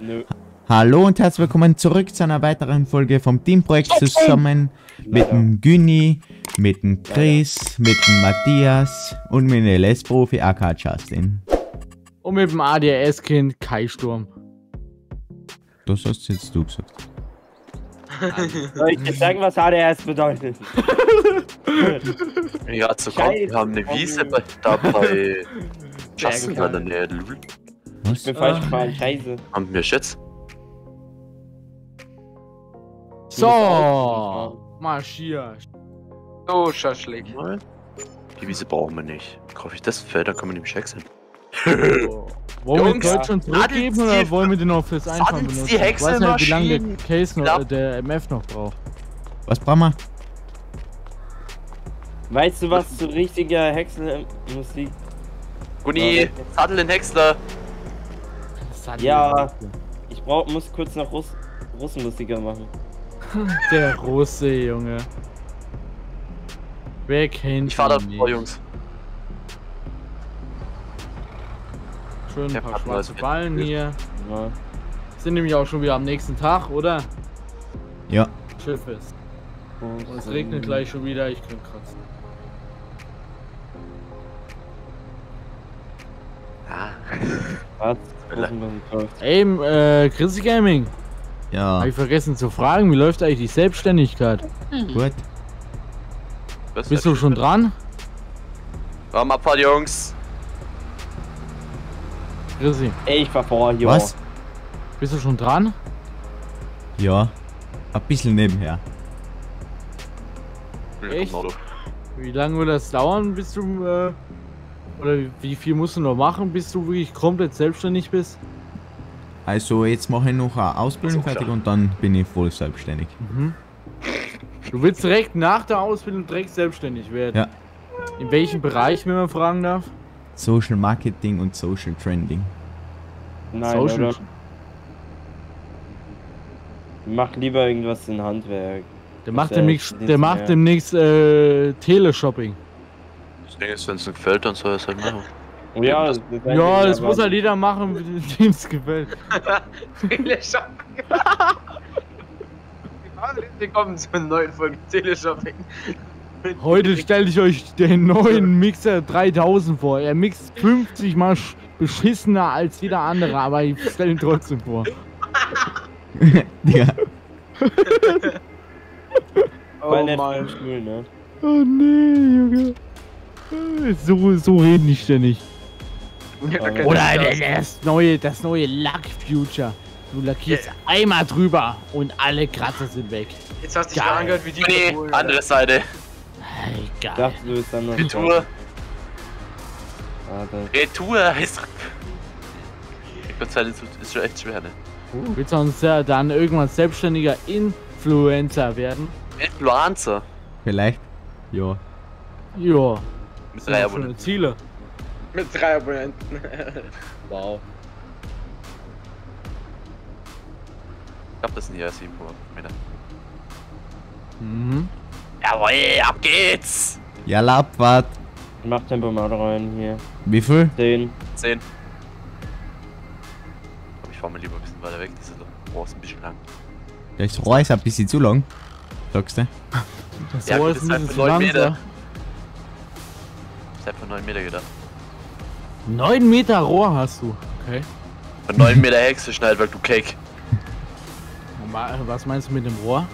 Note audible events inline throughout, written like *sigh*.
Nö. Hallo und herzlich willkommen zurück zu einer weiteren Folge vom Teamprojekt zusammen mit dem Günni, mit dem Chris, mit dem Matthias und mit dem LS-Profi AK Justin. Und mit dem ADHS-Kind Kai Sturm. Das hast jetzt du gesagt. *laughs* Soll ich dir sagen, was ADHS bedeutet? *laughs* Ja, zu kommen. Wir haben eine Wiese bei, da bei *laughs* Justin in der Nähe. Was? Ich bin falsch gefahren, scheiße. Haben wir jetzt? So, marschier. Oh, Schaschlik. Die Wiese brauchen wir nicht. Kaufe ich das Feld, dann können wir nämlich Hexen. *laughs* Wollen wir Jungs, Deutschland zurückgeben sattelt oder die- wollen wir den noch fürs Einfahren benutzen? die Ich weiß nicht, wie lange der. Case noch, Ja. äh, der MF noch braucht. Was brauchen wir? Weißt du, was zu richtiger Hexenmusik? Guni, Ja. Sattel den Häcksler. Ja. Ich brauch, muss kurz noch Russ Russenmusiker machen. *laughs* Der Russe, Junge. Wer kennt Ich fahr da vor, Jungs. Schön Der ein paar schwarze Ballen hier. Ja. Sind nämlich auch schon wieder am nächsten Tag, oder? Ja. Schiff ist. Und es regnet gleich schon wieder, ich krieg kratzen. Was? Ey, äh, Chrissy Gaming. Ja, Hab ich vergessen zu fragen, wie läuft eigentlich die Selbstständigkeit? gut. Was Bist du schon dran? Warum Abfahrt, Jungs? Chrissy, Ey, ich fahr vor hier. Was? bist du schon dran? Ja. Ein bisschen nebenher. Echt? Wie lange wird das dauern, bis du, äh, oder wie- viel musst du noch machen, bis du wirklich komplett selbstständig bist? Also jetzt mache ich noch eine Ausbildung So, klar. fertig und dann bin ich voll selbstständig. Mhm. Du willst direkt nach der Ausbildung direkt selbstständig werden? Ja. In welchem Bereich, wenn man fragen darf? Social Marketing und Social Trending. Nein, Social. oder? Mach lieber irgendwas in Handwerk. Der macht äh, demnächst, der macht demnächst äh, Teleshopping. Das Ding ist, wenn es ihm gefällt, dann soll er es halt machen. Ja, das- das, Ja, das muss halt jeder machen, dem es gefällt. Teleshopping. Willkommen *laughs* zur neuen Folge Teleshopping. Heute stelle ich euch den neuen Mixer 3000 vor. Er mixt 50 mal sch- beschissener als jeder andere, aber ich stelle ihn trotzdem vor. *laughs* ja. Voll Oh mein. im Stuhl, ne? Oh nee, Junge. So, so reden die ständig. Oder der- das neue, das neue Lack Future. Du lackierst einmal drüber und alle Kratzer sind weg. Jetzt hast du dich angehört wie die Nee, Polen, andere Seite. Hey, Ich geil. dachte, du bist dann noch. Retour. Warte. Retour heißt. Gott sei Dank ist ist schon echt schwer, ne? Willst du uns ja dann irgendwann selbstständiger Influencer werden? Influencer. Vielleicht. Ja. Ja. Mit Das drei Abonnenten. Ziele. Mit drei Abonnenten. *laughs* Wow. Ich glaube, das sind hier 7 Meter. Mhm. Jawohl, ab geht's! Ja, Abfahrt. Mach Tempomat rein hier. Wie viel? 10. 10. Aber ich fahr mal lieber ein bisschen weiter weg, diese Rohr ist ein bisschen lang. Das Rohr ist ein bisschen zu lang. Sagst du? Das Ja, Rohr ist ist ein halt bisschen zu lang. Ich hab von 9 Meter gedacht. 9 Meter Rohr hast du. Okay. Von 9 Meter Hexe schnell, weil du Cake. Was meinst du mit dem Rohr?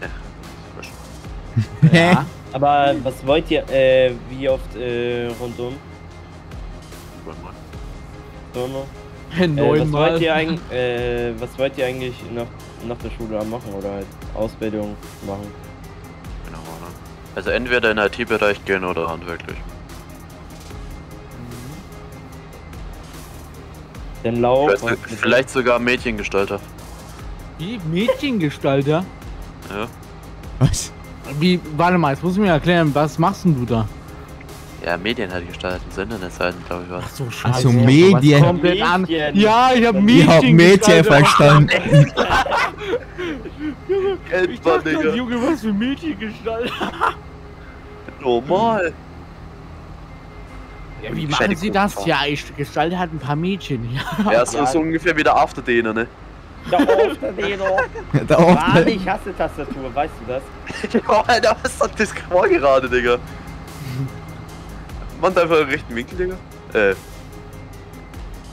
*laughs* Hä? Ja. Aber was wollt ihr, äh, wie oft, äh, rundum? So, ne? *laughs* Äh, was Neunmal. wollt ihr eigentlich, äh, was wollt ihr eigentlich nach, nach der Schule machen oder halt Ausbildung machen? Genau, ne? Also entweder in den IT-Bereich gehen oder handwerklich. Den Lauf. Vielleicht, vielleicht sogar Mädchengestalter. Wie Mädchengestalter? Ja. Was? Wie, warte mal, jetzt muss ich mir erklären, was machst denn du da? Ja, Medien hat gestaltet, so Internetseiten, glaube ich, war. Ach so, Ach so, was Medien. komplett an. Mädchen. Ja, ich hab Ich Ich hab Mädchen Mädchengestalter verstanden. *laughs* Ich dachte Junge, was für Mädchengestalter. Normal. Ja, wie machen Sie das? Kuchen Ja, ich gestalte halt ein paar Mädchen. Ja. Ja, so, so ungefähr wie der After Dehner, ne? Da oben. *laughs* Mann, ich hasse Tastatur, weißt du das? Ja, *laughs* Alter, was sagt das war gerade, Digga? *laughs* Mann, einfach einen rechten Winkel, Digga. Äh.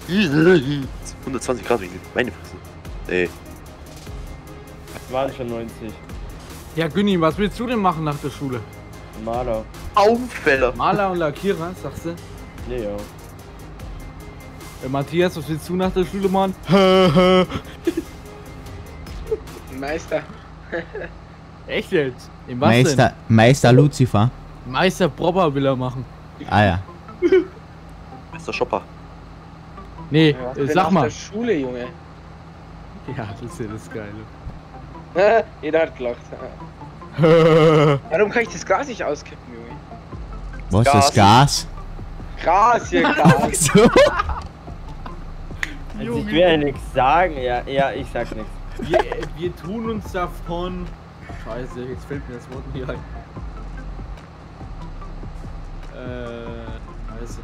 120 Grad Winkel, meine Fresse. Nee. Das waren schon 90. ja, Günni, was willst du denn machen nach der Schule? Maler. Auffäller. Maler und Lackierer, sagst du? Ja, ja. Äh, Matthias, was willst du nach der Schule machen? *laughs* Meister. Echt jetzt? In was Meister, Meister Lucifer. denn? Meister Propper will er machen. Ah ja. Meister Shopper. Nee, Ja, äh, bin sag mal. der Schule, Junge. Ja, das ist ja das Geile. *laughs* Jeder hat gelacht. *laughs* Warum kann ich das Gras nicht auskippen, Junge? Was Gas. ist Gas? Gras hier, *laughs* Gras. So. Also ich will ja nichts sagen. Ja, ja, ich sag nichts. Wir, wir tun uns davon. Scheiße, jetzt fällt mir das Wort nicht ein. Äh, scheiße.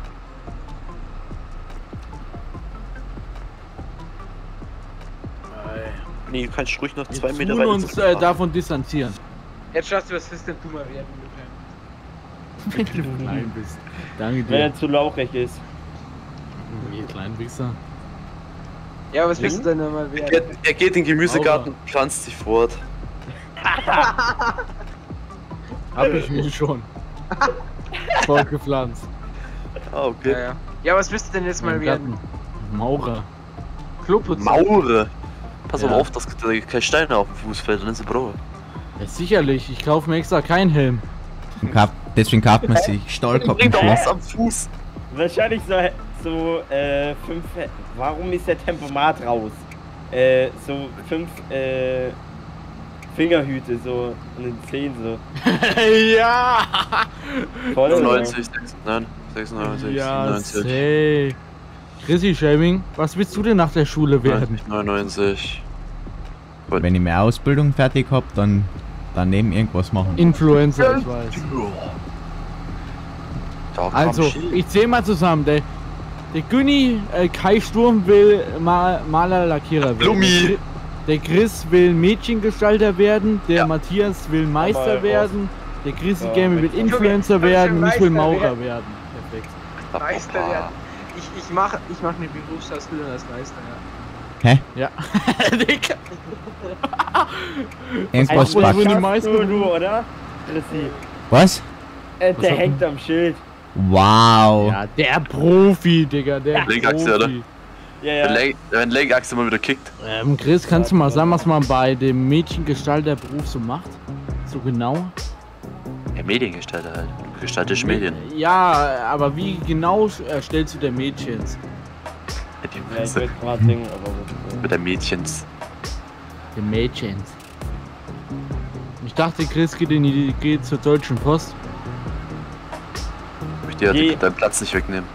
Nee, du kannst ruhig noch Wir zwei Meter tun weiter uns äh, davon distanzieren. Jetzt schaust du, was willst denn du mal werden? Wenn du klein bist. Danke Wenn dir. er zu lauchig ist. Ihr kleinen Wichser. Ja, was willst du denn mal Er werden? geht, er geht in den Gemüsegarten, pflanzt sich fort. *laughs* Hab ich mir schon. Voll gepflanzt. Ah, okay. Ja, ja. ja, was willst du denn jetzt mal werden? Maurer. Kloputzer. Maure. Pass Ja. mal auf, dass da keine Steine auf dem Fuß fällt, dann ist er Bro. Ja, sicherlich. Ich kaufe mir extra keinen Helm. Kap- Deswegen kauft man sich Stahlkappen. Bringt auch was am Fuß. Wahrscheinlich so, so äh, fünf. Warum ist der Tempomat raus? Äh, so fünf äh, Fingerhüte so an den Zehen so. *laughs* ja! Voll oder? 90, 96, 96, Ja, 97, hey. Chrissy Shaming, was willst du denn nach der Schule werden? 99. Wenn ich meine Ausbildung fertig hab, dann daneben irgendwas machen. Influencer, ich weiß. Also, ich zähl mal zusammen. Der, der Günni, äh, Kai Sturm will Mal Maler Lackierer werden. Blumi. Der Chris will Mädchengestalter werden. Der Ja. Matthias will Meister werden. Der Chrissy Ja, Gaming will. Influencer werden. Und ich will Maurer werden. werden. Perfekt. Meister werden. Ich, ich mach, ich mach eine Berufsausbildung als Meister, ja. Hä? Ja. *laughs* Digga. Irgendwas Also, backt. wenn die meisten- du, du, oder? Chrissy. Was? Äh, Was der hat hängt am Schild. Wow. Ja, der Profi, Digga. Der Linkachse, oder? Profi. Ja, Wenn ja. Leg- Wenn Legachse mal wieder kickt. Ähm, Chris, kannst du mal sagen, was man bei dem Mädchengestalterberuf so macht? So genau? Ja, Mediengestalter halt. Du gestaltest Medien. Ja, aber wie genau erstellst du der Mädchens? Ja, die Ja, ich Fresse. will gerade singen, aber gut. Mit der Mädchens. Der Mädchens. Ich dachte, Chris geht, in die, geht zur Deutschen Post. Ich möchte dir Je- deinen Platz nicht wegnehmen.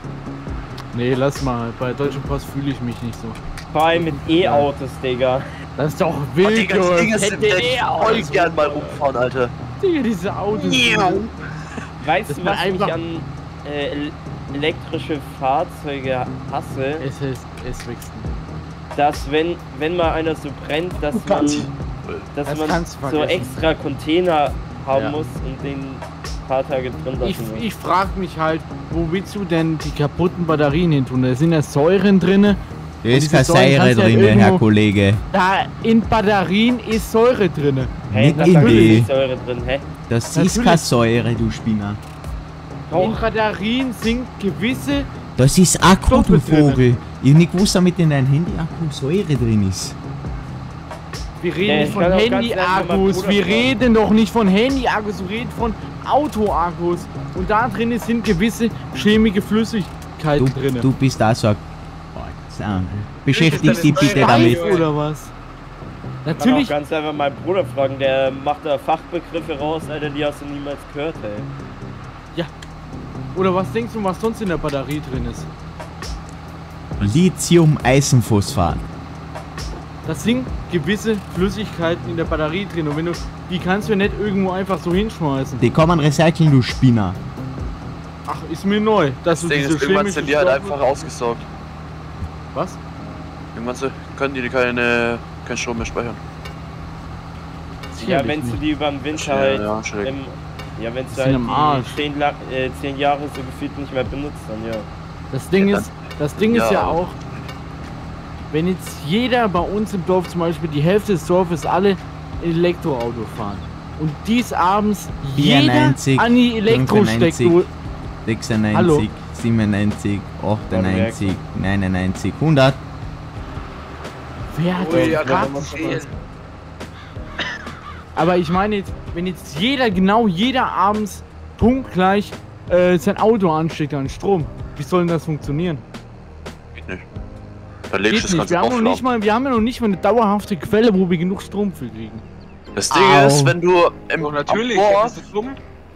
Nee, lass mal. Bei Deutschen Post fühle ich mich nicht so. Vor allem mit E-Autos, Digga. Das ist doch Oh, wild, Digga, die Dinger sind Fette echt E-Autos. voll gern mal rumfahren, Alter. Digga, diese Autos. Weißt Das du, was ich einfach- an äh, elektrische Fahrzeuge hasse? Es ist, es wächst. Dass wenn, wenn mal einer so brennt, dass man, dass Das man so vergessen. extra Container haben Ja. muss und den ein paar Tage drin Ich, lassen muss. ich frag mich halt, wo willst du denn die kaputten Batterien hin tun? Da sind ja Säuren drinne. Da ist keine Säure du ja drin, Herr Kollege. Da in Batterien ist Säure drinne. Hä, Nicht da in ist. Säure drin, hä? Das ist Natürlich. keine Säure, du Spinner. In Batterien sind gewisse. Das ist Akku, du. Vogel. Ich hab nicht gewusst, damit in deinem Handy-Akku Säure drin ist. Wir reden Ja, nicht ich von Handy-Akkus. Wir reden doch nicht von Handy-Akkus. Wir reden von Auto-Akkus. Und da drin sind gewisse chemische Du, Flüssigkeiten drin. du bist da so. ein- Sam, Beschäftigst dich bitte damit. Oder was? Kann auch Natürlich. ganz einfach meinen Bruder fragen, der macht da Fachbegriffe raus, Alter, die hast du niemals gehört, ey. Oder was denkst du, was sonst in der Batterie drin ist? Lithium-Eisenphosphat. Das sind gewisse Flüssigkeiten in der Batterie drin. Und wenn du, die kannst du ja nicht irgendwo einfach so hinschmeißen. Die kann man recyceln, du Spinner. Ach, ist mir neu, dass Das du Ding diese ist, irgendwann sind die halt einfach ausgesaugt. Was? Irgendwann so- können die keine, keinen Strom mehr speichern. Ja, wenn du nicht. die über den Winter Ja, halt. ja, schräg. im, ja, wenn Sind halt die zehn, äh, zehn Jahre so gefühlt nicht mehr benutzt, dann ja. Das Ding Ja, ist, das Ding ist ja. ja auch, wenn jetzt jeder bei uns im Dorf zum Beispiel die Hälfte des Dorfes alle Elektroauto fahren und dies abends jeder 94, an die Elektrosteckdose 96, Hallo? 97, 98, 99, 100. Wer hat Ui, das ja. Aber ich meine jetzt, wenn jetzt jeder, genau jeder abends punktgleich äh, sein Auto ansteckt an Strom, wie soll denn das funktionieren? Geht nicht. Da legst Geht nicht. ganze Wir haben, noch nicht mal, wir haben ja noch nicht mal eine dauerhafte Quelle, wo wir genug Strom für kriegen. Das Ding Au. ist, wenn du im Doch, natürlich.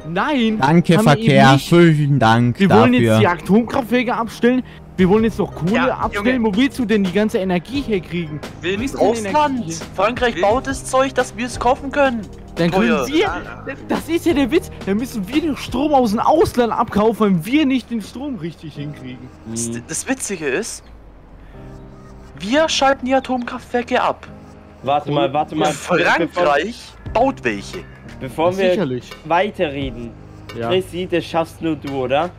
Nein! Danke Verkehr, vielen Dank Wir wollen jetzt die dafür. Atomkraftwerke abstellen. Wir wollen jetzt noch Kohle Ja, abstellen. Wo willst du denn die ganze Energie herkriegen? Will nicht Ausland. Frankreich Will- baut das Zeug, dass wir es kaufen können. Dann können Teuer. wir. Das ist ja der Witz. Dann müssen wir den Strom aus dem Ausland abkaufen, wenn wir nicht den Strom richtig hinkriegen. Das, das Witzige ist, wir schalten die Atomkraftwerke ab. Warte mal, warte mal. Und Frankreich baut welche. Bevor, bevor wir Sicherlich. weiterreden, Ja. Chrissy, das schaffst nur du, oder?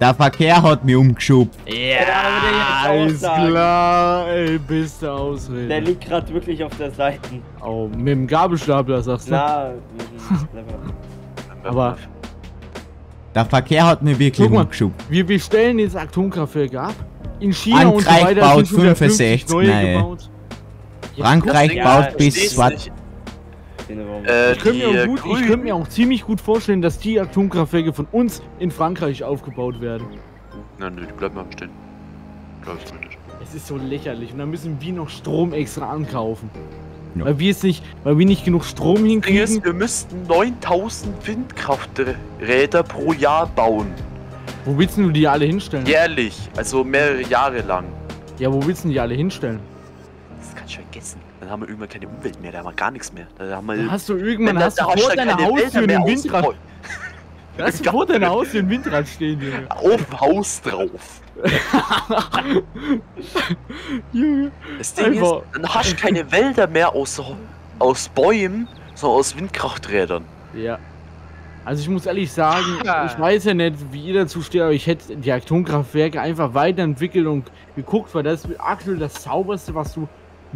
Der Verkehr hat mich umgeschubt. Ja, alles klar. Ey, bist du ausreden. Der liegt gerade wirklich auf der Seite. Oh, mit dem Gabelstapler sagst du? Na, *laughs* aber... Der Verkehr hat mir wirklich mal, umgeschubst. Wir bestellen jetzt Atomkraftwerke ab. In China Frankreich und so weiter baut 65, nein. Frankreich ja, baut bis... 20 äh, ich könnte mir, mir auch ziemlich gut vorstellen, dass die Atomkraftwerke von uns in Frankreich aufgebaut werden. Nein, nö, die bleiben aber stehen. Glaube ich zumindest. Es ist so lächerlich und dann müssen wir noch Strom extra ankaufen. Ja. Weil wir es nicht, weil wir nicht genug Strom hinkriegen. Ist, wir müssten 9000 Windkrafträder pro Jahr bauen. Wo willst du die alle hinstellen? Jährlich, also mehrere Jahre lang. Ja, wo willst du die alle hinstellen? Dann haben wir irgendwann keine Umwelt mehr, da haben wir gar nichts mehr. Da haben wir. Dann hast du irgendwann hast du vor deiner keine Haustür Wälder mehr ein Windrad. Da hast du vor deiner Haustür ein Windrad stehen, Junge. *laughs* Auf dem Haus drauf. *laughs* Junge. Das Ding Einfach- ist, dann hast du keine Wälder mehr aus, aus Bäumen, sondern aus Windkrafträdern. Ja. Also ich muss ehrlich sagen, Ja. ich weiß ja nicht, wie ihr dazu steht, aber ich hätte die Atomkraftwerke einfach weiterentwickelt und geguckt, weil das ist aktuell das sauberste, was du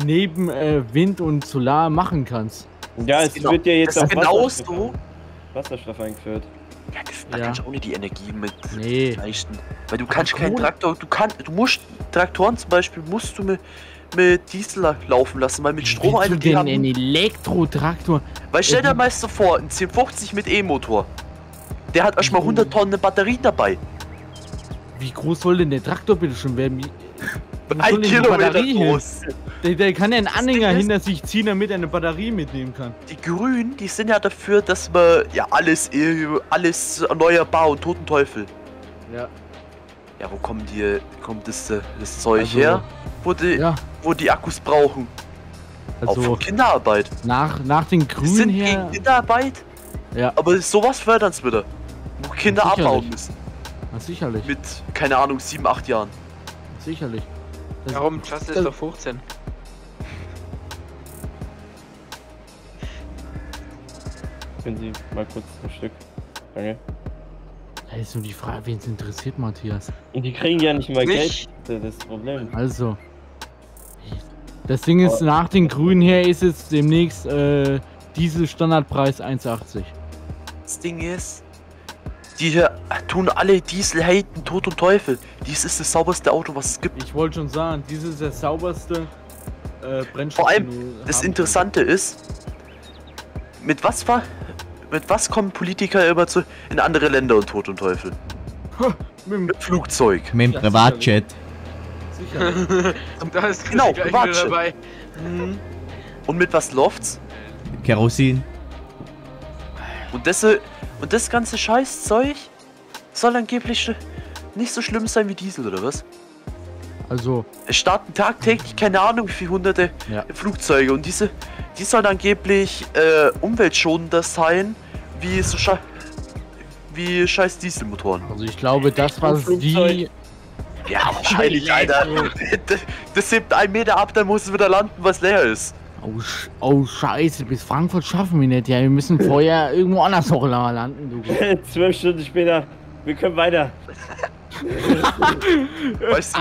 neben äh, Wind und Solar machen kannst. Ja, es Genau. wird ja jetzt Das auch ist genauso. Wasserstoff, Wasserstoff eingeführt. Ja, das, da Ja. kannst du auch nicht die Energie mit Nee. leisten. Weil du kannst keinen Traktor, du kannst, du musst, Traktoren zum Beispiel musst du mit, mit Diesel laufen lassen, weil mit Strom Willst du eine die denn haben. einen Elektrotraktor? Weil stell dir Äh, mal so vor, ein 1050 mit E-Motor. Der hat erstmal 100 Tonnen Batterie dabei. Wie groß soll denn der Traktor bitte schon werden? Ein die Kilometer Batterie groß. Der, der kann ja einen Anhänger ist- hinter sich ziehen, damit er eine Batterie mitnehmen kann. Die Grünen, die sind ja dafür, dass man ja alles, alles erneuerbar und toten Teufel. Ja. Ja, wo kommen die, kommt das, das Zeug Also, her, wo die, Ja, wo die Akkus brauchen? Auch also von Kinderarbeit. nach, nach den Grünen sind her. gegen Kinderarbeit, Ja, aber sowas fördern es wieder. Wo Kinder abbauen müssen. na, sicherlich. Mit, keine Ahnung, 7, 8 Jahren. Sicherlich. Das- Warum? Just ist doch 15. Können Sie mal kurz ein Stück. Danke. Da ist nur die Frage, wen es interessiert, Matthias. Und die kriegen ja nicht mal Nicht. Geld. Das ist das Problem. Also. Das Ding ist, nach den Grünen her ist es demnächst äh, Diesel Standardpreis 1,80. Das Ding ist, die hier tun alle Diesel haten, Tod und Teufel. Dies ist das sauberste Auto, was es gibt. Ich wollte schon sagen, dieses ist der sauberste äh, Brennstoff. Vor allem, Das Interessante ist, mit was war, mit was kommen Politiker immer zu in andere Länder und Tod und Teufel? Mit dem- Mit Flugzeug. Mit dem Privatjet. Sicherlich. Und *laughs* da ist Genau, Privatjet. dabei. Und mit was läuft's? Kerosin. Und das, und das ganze Scheißzeug soll angeblich nicht so schlimm sein wie Diesel, oder was? Also, Es starten tagtäglich keine Ahnung wie viele hunderte Ja. Flugzeuge und diese, die sollen angeblich äh, umweltschonender sein, wie so Scha wie scheiß Dieselmotoren. Also ich glaube, das was Flugzeug. die... Ja, wahrscheinlich, Alter. *laughs* Das, das hebt ein Meter ab, dann muss es wieder landen, was leer ist. Oh, Sch- oh scheiße, bis Frankfurt schaffen wir nicht. Ja, wir müssen vorher irgendwo anders noch landen, du. *laughs* Zwölf Stunden später, wir können weiter. *laughs* Weißt du,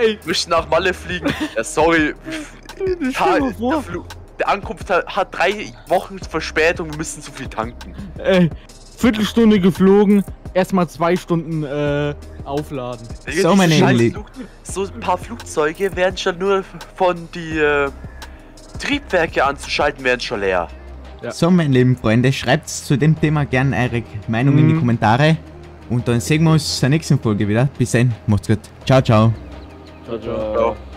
Ey, wir müssen nach Malle fliegen. Ja, sorry. Ta- der, der Ankunft hat, hat drei Wochen Verspätung, wir müssen zu viel tanken. ey, Viertelstunde geflogen, erstmal zwei Stunden äh, aufladen. So, meine So ein paar Flugzeuge werden schon nur von die äh, Triebwerke anzuschalten, werden schon leer. Ja. So, meine lieben Freunde, schreibt zu dem Thema gerne eure Meinung in die Mhm. Kommentare. Und dann sehen wir uns zur nächsten Folge wieder. Bis dann, macht's gut. Ciao, ciao. Ciao, ciao. Ciao.